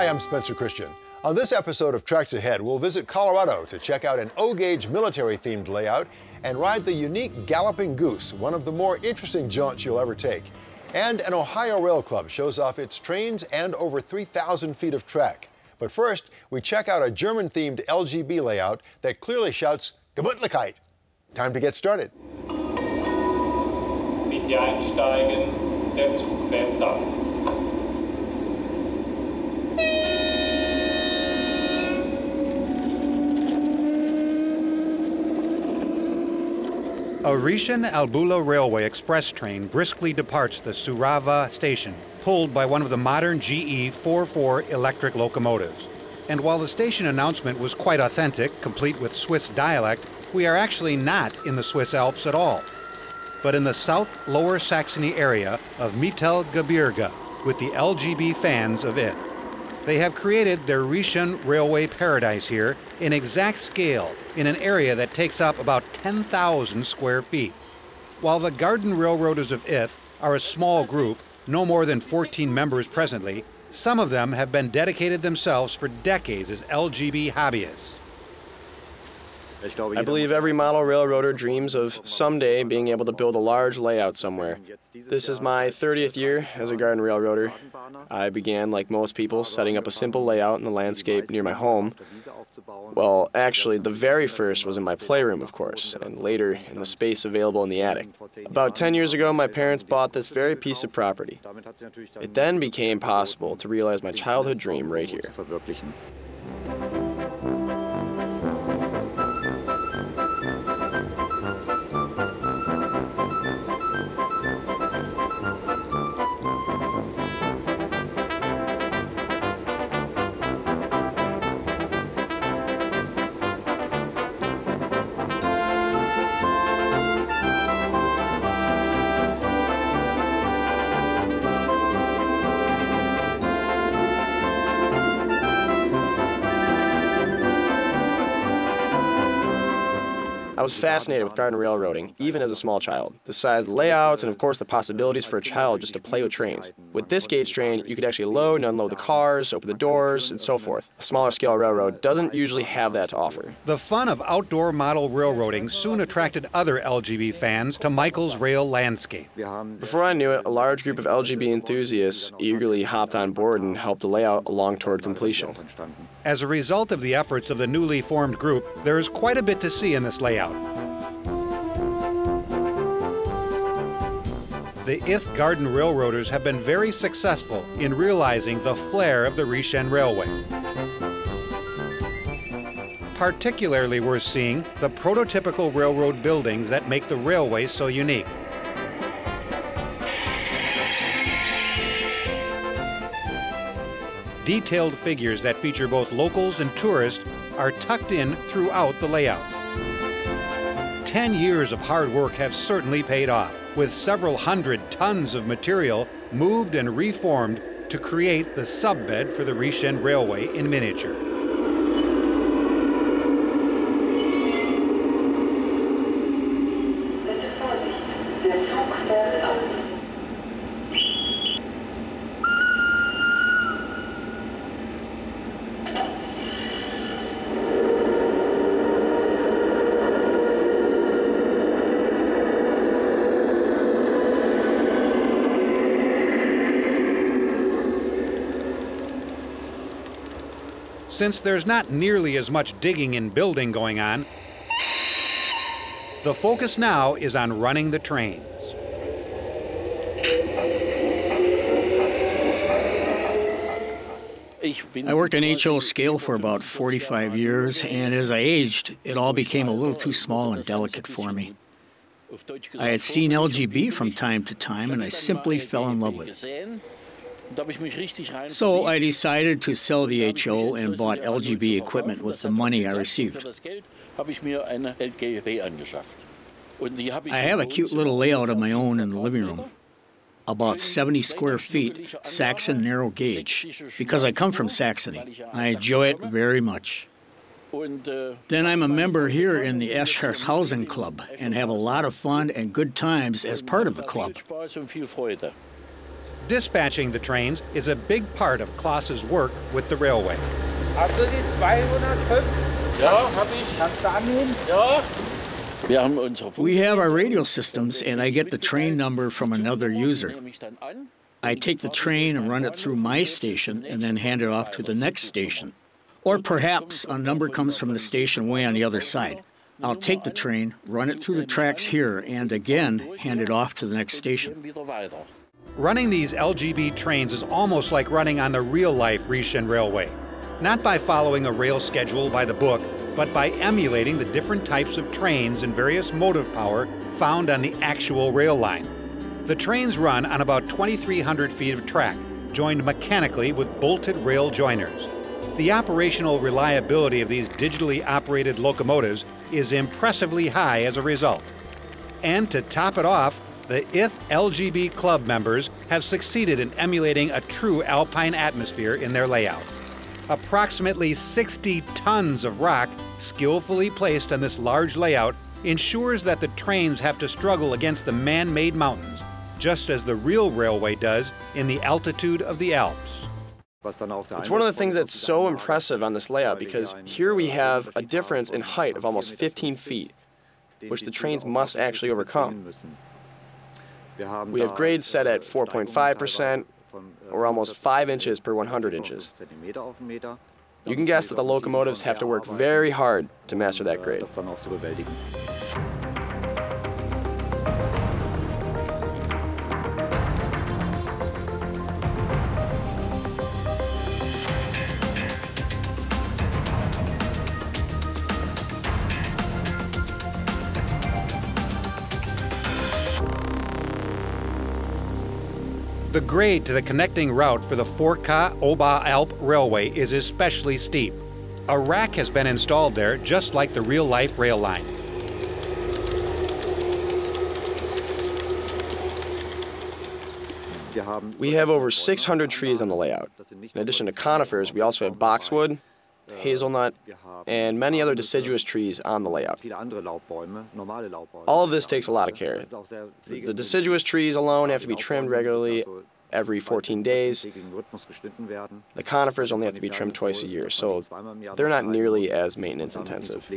Hi, I'm Spencer Christian. On this episode of Tracks Ahead, we'll visit Colorado to check out an O-gauge military-themed layout and ride the unique Galloping Goose, one of the more interesting jaunts you'll ever take. And an Ohio Rail Club shows off its trains and over 3,000 feet of track. But first, we check out a German-themed LGB layout that clearly shouts Gemütlichkeit. Time to get started. Einsteigen, der Zug fährt. A Rhaetian Albula Railway express train briskly departs the Surava station, pulled by one of the modern GE 44 electric locomotives. And while the station announcement was quite authentic, complete with Swiss dialect, we are actually not in the Swiss Alps at all, but in the south lower Saxony area of Mittelgebirge with the LGB fans of Ith. They have created their Rhaetian Railway Paradise here in exact scale in an area that takes up about 10,000 square feet. While the Garden Railroaders of Ith are a small group, no more than 14 members presently, some of them have been dedicated themselves for decades as LGB hobbyists. I believe every model railroader dreams of someday being able to build a large layout somewhere. This is my 30th year as a garden railroader. I began, like most people, setting up a simple layout in the landscape near my home. Well, actually, the very first was in my playroom, of course, and later in the space available in the attic. About 10 years ago, my parents bought this very piece of property. It then became possible to realize my childhood dream right here. I was fascinated with garden railroading, even as a small child. The size, the layouts, and of course the possibilities for a child just to play with trains. With this gauge train, you could actually load and unload the cars, open the doors, and so forth. A smaller scale railroad doesn't usually have that to offer. The fun of outdoor model railroading soon attracted other LGB fans to Michael's Rail Landscape. Before I knew it, a large group of LGB enthusiasts eagerly hopped on board and helped the layout along toward completion. As a result of the efforts of the newly formed group, there is quite a bit to see in this layout. The Ith Garden Railroaders have been very successful in realizing the flair of the Rhaetian Railway. Particularly worth seeing the prototypical railroad buildings that make the railway so unique. Detailed figures that feature both locals and tourists are tucked in throughout the layout. Ten years of hard work have certainly paid off, with several hundred tons of material moved and reformed to create the subbed for the Rhaetian Railway in miniature. Since there's not nearly as much digging and building going on, the focus now is on running the trains. I worked on HO scale for about 45 years, and as I aged, it all became a little too small and delicate for me. I had seen LGB from time to time, and I simply fell in love with it. So I decided to sell the HO and bought LGB equipment with the money I received. I have a cute little layout of my own in the living room. About 70 square feet, Saxon narrow gauge, because I come from Saxony. I enjoy it very much. Then I'm a member here in the Eschershausen Club and have a lot of fun and good times as part of the club. Dispatching the trains is a big part of Klaas's work with the railway. Hast du die 205? Ja, ich. Kannst du annehmen? Ja. We have our radio systems, and I get the train number from another user. I take the train and run it through my station and then hand it off to the next station. Or perhaps a number comes from the station way on the other side. I'll take the train, run it through the tracks here, and again hand it off to the next station. Running these LGB trains is almost like running on the real life Rhaetian Railway. Not by following a rail schedule by the book, but by emulating the different types of trains and various motive power found on the actual rail line. The trains run on about 2,300 feet of track, joined mechanically with bolted rail joiners. The operational reliability of these digitally operated locomotives is impressively high as a result. And to top it off, the ITH LGB Club members have succeeded in emulating a true alpine atmosphere in their layout. Approximately 60 tons of rock, skillfully placed on this large layout, ensures that the trains have to struggle against the man made mountains, just as the real railway does in the altitude of the Alps. It's one of the things that's so impressive on this layout because here we have a difference in height of almost 15 feet, which the trains must actually overcome. We have grades set at 4.5%, or almost 5 inches per 100 inches. You can guess that the locomotives have to work very hard to master that grade. Grade to the connecting route for the Furka Oberalp Railway is especially steep. A rack has been installed there just like the real life rail line. We have over 600 trees on the layout. In addition to conifers, we also have boxwood, hazelnut, and many other deciduous trees on the layout. All of this takes a lot of care. The deciduous trees alone have to be trimmed regularly every 14 days. The conifers only have to be trimmed twice a year, so they're not nearly as maintenance intensive.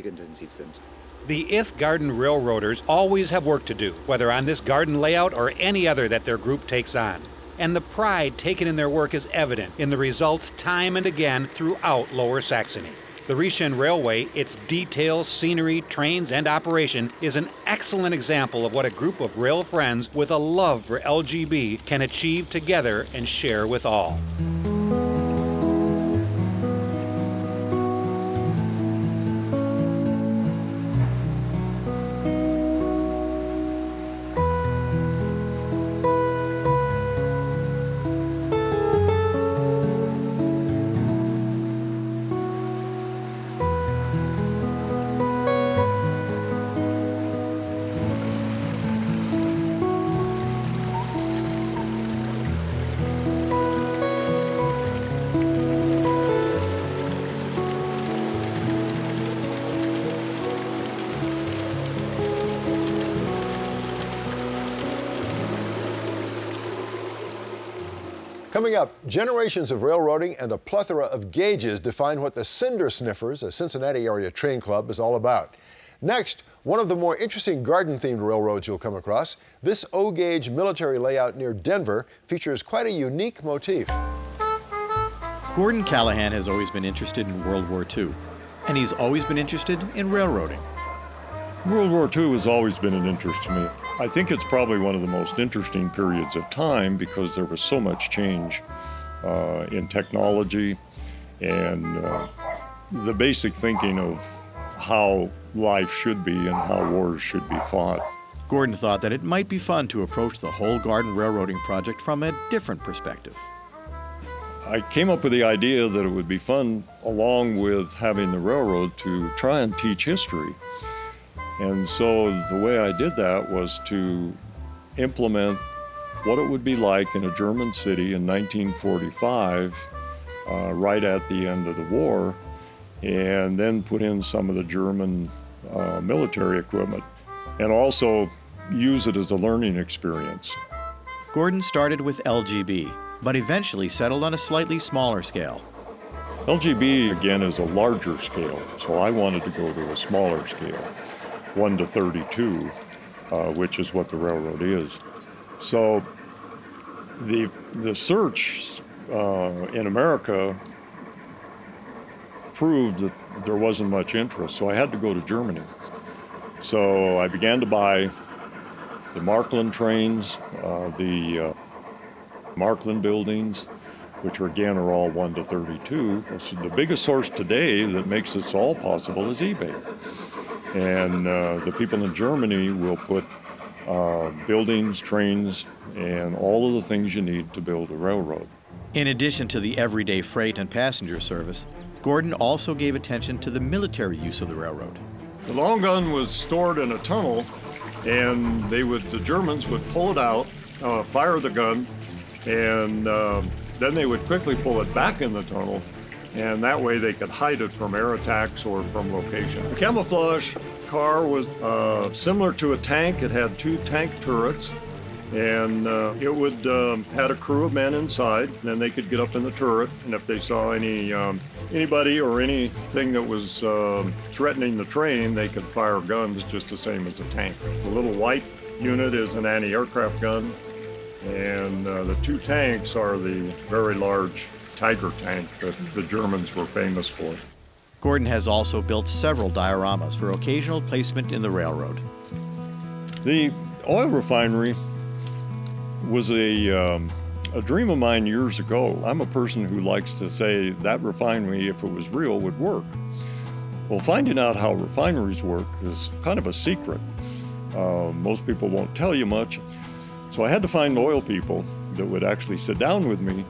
The Ith Garden Railroaders always have work to do, whether on this garden layout or any other that their group takes on. And the pride taken in their work is evident in the results time and again throughout Lower Saxony. The Rhaetian Railway, its details, scenery, trains, and operation is an excellent example of what a group of rail friends with a love for LGB can achieve together and share with all. Generations of railroading and a plethora of gauges define what the Cinder Sniffers, a Cincinnati area train club, is all about. Next, one of the more interesting garden themed railroads you'll come across. This O gauge military layout near Denver features quite a unique motif. Gordon Callahan has always been interested in World War II, and he's always been interested in railroading. World War II has always been an interest to me. I think it's probably one of the most interesting periods of time because there was so much change uh, in technology and uh, the basic thinking of how life should be and how wars should be fought. Gordon thought that it might be fun to approach the whole garden railroading project from a different perspective. I came up with the idea that it would be fun, along with having the railroad, to try and teach history. And so the way I did that was to implement what it would be like in a German city in 1945, uh, right at the end of the war, and then put in some of the German uh, military equipment, and also use it as a learning experience. Gordon started with LGB, but eventually settled on a slightly smaller scale. LGB, again, is a larger scale, so I wanted to go to a smaller scale, 1 to 32, uh, which is what the railroad is. So the, the search uh, in America proved that there wasn't much interest, so I had to go to Germany. So I began to buy the Märklin trains, uh, the uh, Märklin buildings, which are again are all 1 to 32. So the biggest source today that makes this all possible is eBay. And uh, the people in Germany will put uh, buildings, trains, and all of the things you need to build a railroad. In addition to the everyday freight and passenger service, Gordon also gave attention to the military use of the railroad. The long gun was stored in a tunnel, and they would the Germans would pull it out, uh, fire the gun, and uh, then they would quickly pull it back in the tunnel, and that way they could hide it from air attacks or from location. The camouflage car was uh, similar to a tank. It had two tank turrets, and uh, it would um, had a crew of men inside. Then they could get up in the turret, and if they saw any um, anybody or anything that was uh, threatening the train, they could fire guns just the same as a tank. The little white unit is an anti-aircraft gun, and uh, the two tanks are the very large Tiger tank that the Germans were famous for. Gordon has also built several dioramas for occasional placement in the railroad. The oil refinery was a, um, a dream of mine years ago. I'm a person who likes to say that refinery, if it was real, would work. Well, finding out how refineries work is kind of a secret. Uh, most people won't tell you much. So I had to find oil people that would actually sit down with me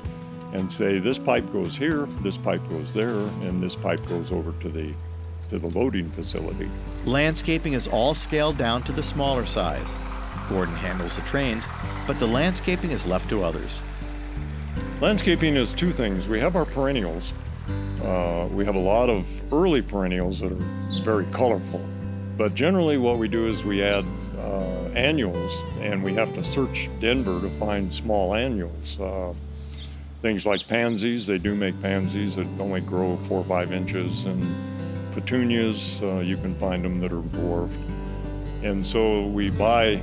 and say, this pipe goes here, this pipe goes there, and this pipe goes over to the, to the loading facility. Landscaping is all scaled down to the smaller size. Gordon handles the trains, but the landscaping is left to others. Landscaping is two things. We have our perennials. Uh, we have a lot of early perennials that are very colorful. But generally, what we do is we add uh, annuals, and we have to search Denver to find small annuals. Uh, things like pansies, they do make pansies that only grow four or five inches, and petunias, uh, you can find them that are dwarfed. And so we buy,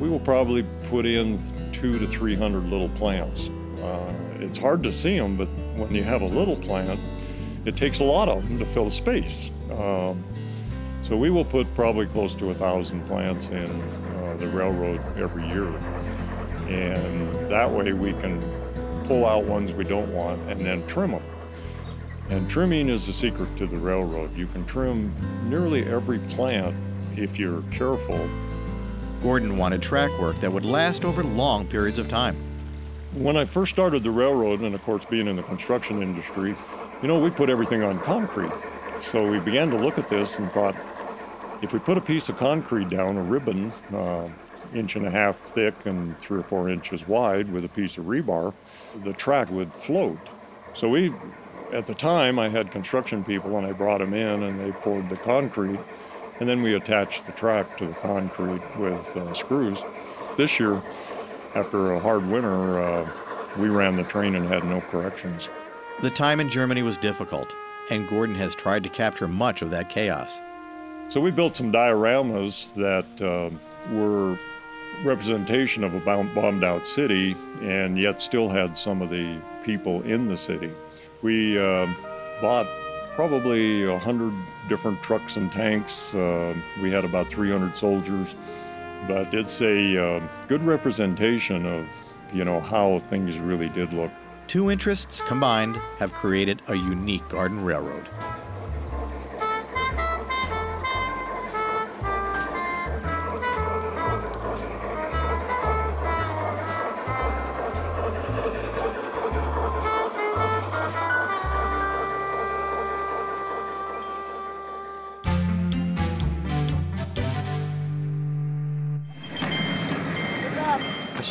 we will probably put in two to 300 little plants. Uh, it's hard to see them, but when you have a little plant, it takes a lot of them to fill the space. Um, so we will put probably close to a thousand plants in uh, the railroad every year. And that way we can pull out ones we don't want and then trim them. And trimming is the secret to the railroad. You can trim nearly every plant if you're careful. Gordon wanted track work that would last over long periods of time. When I first started the railroad, and of course being in the construction industry, you know, we put everything on concrete. So we began to look at this and thought, if we put a piece of concrete down, a ribbon, uh, inch and a half thick and three or four inches wide with a piece of rebar, the track would float. So we, at the time, I had construction people and I brought them in and they poured the concrete and then we attached the track to the concrete with uh, screws. This year, after a hard winter, uh, we ran the train and had no corrections. The time in Germany was difficult, and Gordon has tried to capture much of that chaos. So we built some dioramas that uh, were representation of a bombed out city and yet still had some of the people in the city. We uh, bought probably 100 different trucks and tanks. Uh, we had about 300 soldiers, but it's a uh, good representation of, you know, how things really did look. Two interests combined have created a unique garden railroad.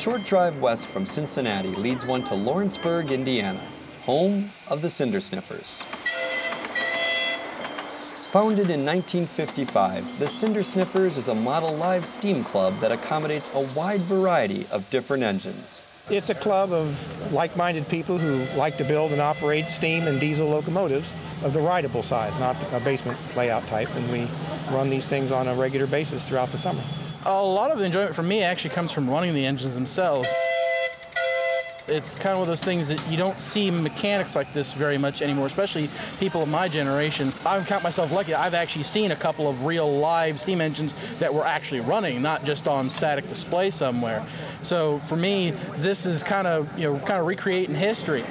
Short drive west from Cincinnati leads one to Lawrenceburg, Indiana, home of the Cinder Sniffers. Founded in 1955, the Cinder Sniffers is a model live steam club that accommodates a wide variety of different engines. It's a club of like-minded people who like to build and operate steam and diesel locomotives of the rideable size, not a basement layout type, and we run these things on a regular basis throughout the summer. A lot of the enjoyment for me actually comes from running the engines themselves. It's kind of one of those things that you don't see mechanics like this very much anymore, especially people of my generation. I count myself lucky. I've actually seen a couple of real live steam engines that were actually running, not just on static display somewhere. So for me, this is kind of, you know, kind of recreating history.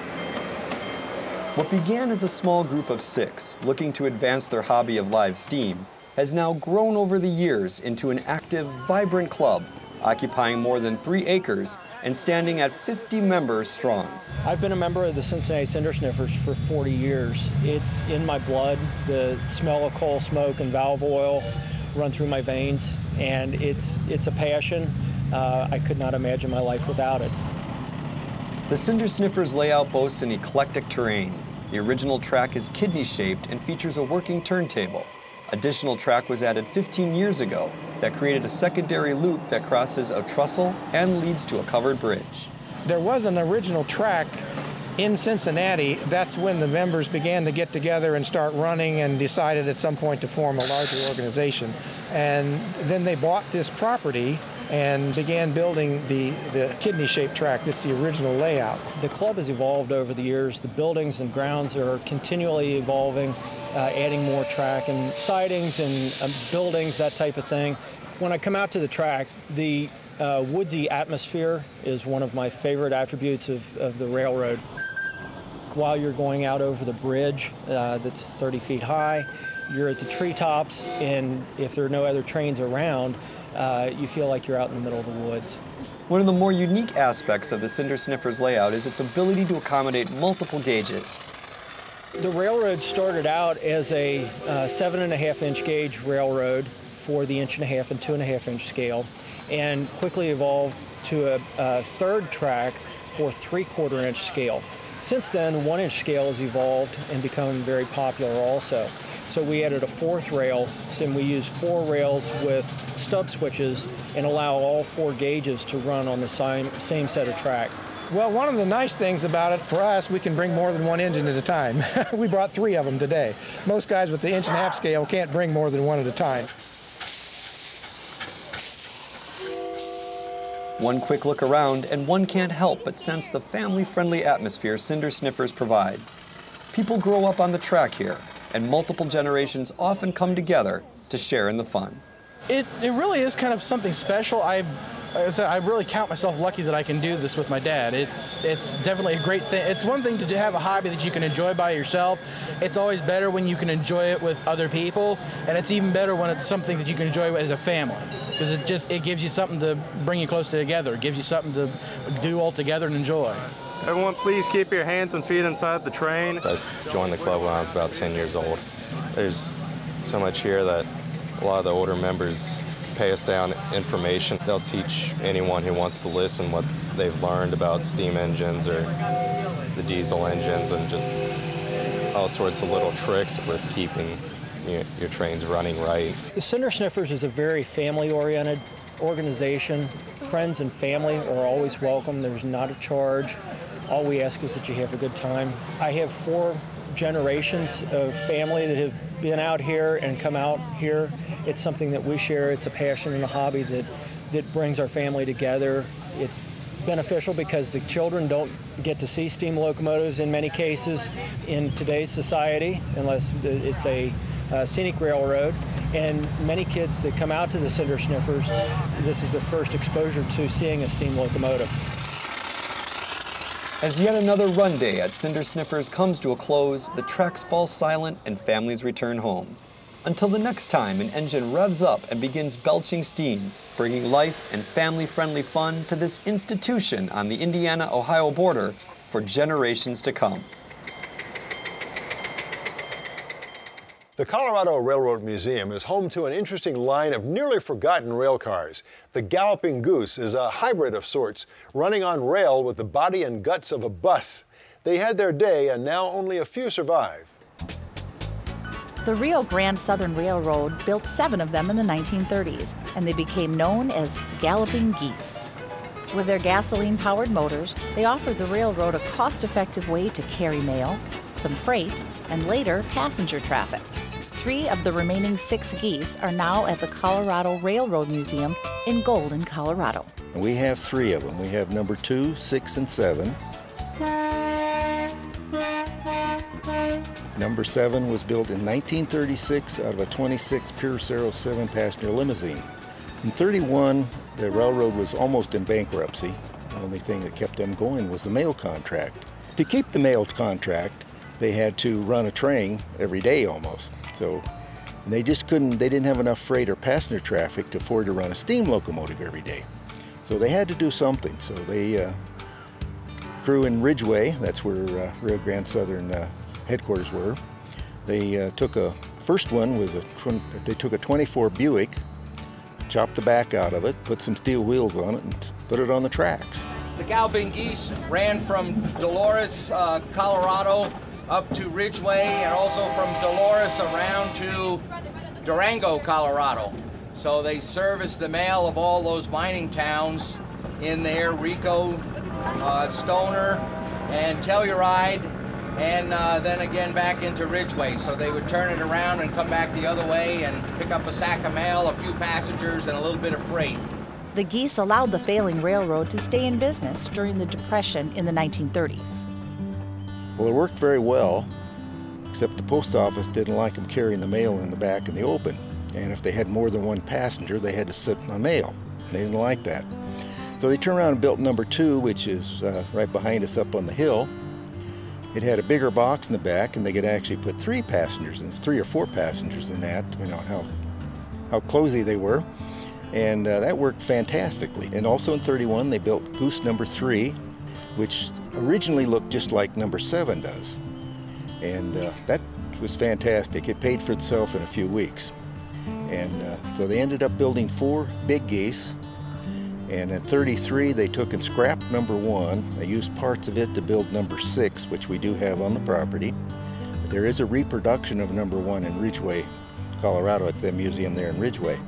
What began as a small group of six looking to advance their hobby of live steam has now grown over the years into an active, vibrant club occupying more than three acres and standing at 50 members strong. I've been a member of the Cincinnati Cinder Sniffers for 40 years. It's in my blood. The smell of coal smoke and valve oil run through my veins, and it's, it's a passion. Uh, I could not imagine my life without it. The Cinder Sniffers layout boasts an eclectic terrain. The original track is kidney-shaped and features a working turntable. Additional track was added 15 years ago that created a secondary loop that crosses a trestle and leads to a covered bridge. There was an original track in Cincinnati. That's when the members began to get together and start running and decided at some point to form a larger organization. And then they bought this property and began building the, the kidney-shaped track that's the original layout. The club has evolved over the years. The buildings and grounds are continually evolving uh, adding more track and sidings and uh, buildings, that type of thing. When I come out to the track, the uh, woodsy atmosphere is one of my favorite attributes of, of the railroad. While you're going out over the bridge uh, that's 30 feet high, you're at the treetops, and if there are no other trains around, uh, you feel like you're out in the middle of the woods. One of the more unique aspects of the Cinder Sniffer's layout is its ability to accommodate multiple gauges. The railroad started out as a uh, seven and a half inch gauge railroad for the inch and a half and two and a half inch scale and quickly evolved to a, a third track for three quarter inch scale. Since then, one inch scale has evolved and become very popular also. So we added a fourth rail, and we use four rails with stub switches and allow all four gauges to run on the same, same set of track. Well, one of the nice things about it for us, we can bring more than one engine at a time. we brought three of them today. Most guys with the inch and a half scale can't bring more than one at a time. One quick look around, and one can't help but sense the family-friendly atmosphere Cinder Sniffers provides. People grow up on the track here, and multiple generations often come together to share in the fun. It, it really is kind of something special. I I really count myself lucky that I can do this with my dad. It's it's definitely a great thing. It's one thing to have a hobby that you can enjoy by yourself. It's always better when you can enjoy it with other people, and it's even better when it's something that you can enjoy as a family because it just it gives you something to bring you closer together. It gives you something to do all together and enjoy. Everyone, please keep your hands and feet inside the train. I joined the club when I was about 10 years old. There's so much here that a lot of the older members pay us down information. They'll teach anyone who wants to listen what they've learned about steam engines or the diesel engines and just all sorts of little tricks with keeping you know, your trains running right. The Cinder Sniffers is a very family-oriented organization. Friends and family are always welcome. There's not a charge. All we ask is that you have a good time. I have four generations of family that have been out here and come out here. It's something that we share. It's a passion and a hobby that, that brings our family together. It's beneficial because the children don't get to see steam locomotives in many cases in today's society unless it's a uh, scenic railroad. And many kids that come out to the cinder sniffers, this is their first exposure to seeing a steam locomotive. As yet another run day at Cinder Sniffers comes to a close, the tracks fall silent and families return home. Until the next time an engine revs up and begins belching steam, bringing life and family-friendly fun to this institution on the Indiana-Ohio border for generations to come. The Colorado Railroad Museum is home to an interesting line of nearly forgotten rail cars. The Galloping Goose is a hybrid of sorts, running on rail with the body and guts of a bus. They had their day and now only a few survive. The Rio Grande Southern Railroad built seven of them in the 1930s, and they became known as galloping geese. With their gasoline powered motors, they offered the railroad a cost effective way to carry mail, some freight, and later passenger traffic. Three of the remaining six geese are now at the Colorado Railroad Museum in Golden, Colorado. We have three of them. We have number two, six, and seven. Number seven was built in 1936 out of a 26 Pierce Arrow seven passenger limousine. In 31, the railroad was almost in bankruptcy. The only thing that kept them going was the mail contract. To keep the mail contract, they had to run a train every day almost. So they just couldn't, they didn't have enough freight or passenger traffic to afford to run a steam locomotive every day. So they had to do something. So they uh, crew in Ridgway, that's where uh, Rio Grande Southern uh, headquarters were. They uh, took a first one was a they took a 24 Buick, chopped the back out of it, put some steel wheels on it, and put it on the tracks. The Galvin Geese ran from Dolores, uh, Colorado, up to Ridgway, and also from Dolores around to Durango, Colorado. So they serviced the mail of all those mining towns in there, Rico, uh, Stoner, and Telluride, and uh, then again back into Ridgway. So they would turn it around and come back the other way and pick up a sack of mail, a few passengers, and a little bit of freight. The geese allowed the failing railroad to stay in business during the Depression in the 1930s. Well, it worked very well, except the post office didn't like them carrying the mail in the back in the open. And if they had more than one passenger, they had to sit on mail. They didn't like that. So they turned around and built number two, which is uh, right behind us up on the hill. It had a bigger box in the back, and they could actually put three passengers in, three or four passengers in that, depending on how, how closey they were. And uh, that worked fantastically. And also in 31, they built Goose number three, which originally looked just like number seven does. And uh, that was fantastic. It paid for itself in a few weeks. And uh, so they ended up building four big geese and at 33, they took and scrapped number one. They used parts of it to build number six, which we do have on the property. But there is a reproduction of number one in Ridgway, Colorado, at the museum there in Ridgway.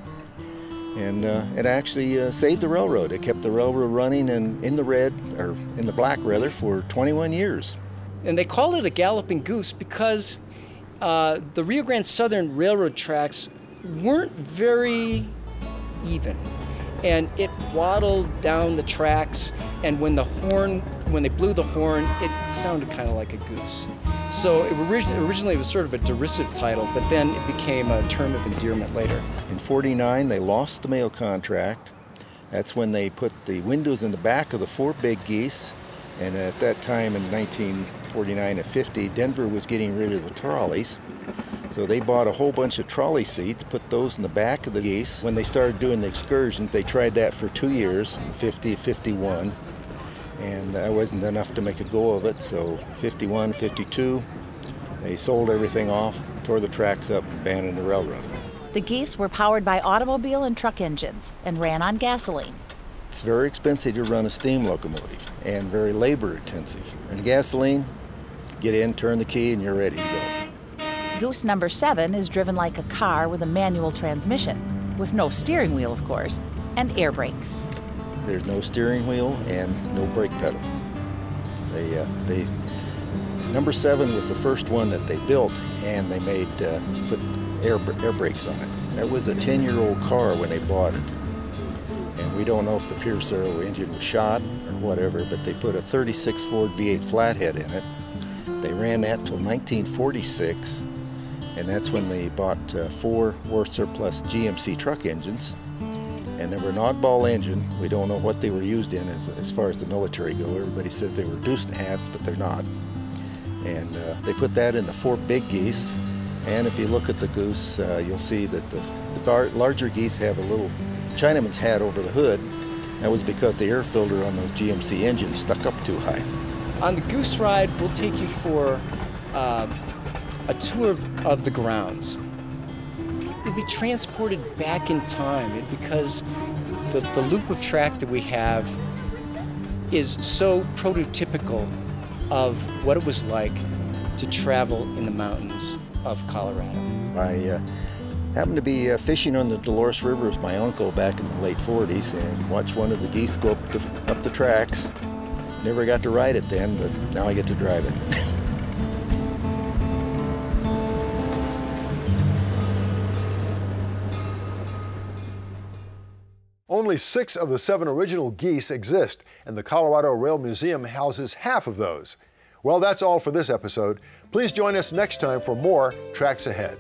And uh, it actually uh, saved the railroad. It kept the railroad running in, in the red, or in the black rather, for 21 years. And they called it a galloping goose because uh, the Rio Grande Southern Railroad tracks weren't very even and it waddled down the tracks. And when the horn, when they blew the horn, it sounded kind of like a goose. So it originally it was sort of a derisive title, but then it became a term of endearment later. In 49, they lost the mail contract. That's when they put the windows in the back of the four big geese. And at that time in 1949 and 50, Denver was getting rid of the trolleys. So they bought a whole bunch of trolley seats, put those in the back of the geese. When they started doing the excursions, they tried that for two years, 50, 51, and that wasn't enough to make a go of it. So 51, 52, they sold everything off, tore the tracks up, and abandoned the railroad. The geese were powered by automobile and truck engines and ran on gasoline. It's very expensive to run a steam locomotive and very labor intensive. And gasoline, get in, turn the key, and you're ready to go. Goose number seven is driven like a car with a manual transmission, with no steering wheel, of course, and air brakes. There's no steering wheel and no brake pedal. They, uh, they, number seven was the first one that they built, and they made uh, put air air brakes on it. That was a 10-year-old car when they bought it, and we don't know if the Pierce Arrow engine was shot or whatever, but they put a 36 Ford V8 flathead in it. They ran that till 1946 and that's when they bought uh, four war surplus GMC truck engines. And they were an oddball engine. We don't know what they were used in as, as far as the military go. Everybody says they were deuce halves, but they're not. And uh, they put that in the four big geese. And if you look at the goose, uh, you'll see that the, the larger geese have a little Chinaman's hat over the hood. That was because the air filter on those GMC engines stuck up too high. On the goose ride, we'll take you for uh, a tour of, of the grounds. You'll be transported back in time because the, the loop of track that we have is so prototypical of what it was like to travel in the mountains of Colorado. I uh, happened to be uh, fishing on the Dolores River with my uncle back in the late 40s and watched one of the geese go up the, up the tracks. Never got to ride it then, but now I get to drive it. Only six of the seven original geese exist, and the Colorado Rail Museum houses half of those. Well, that's all for this episode. Please join us next time for more Tracks Ahead.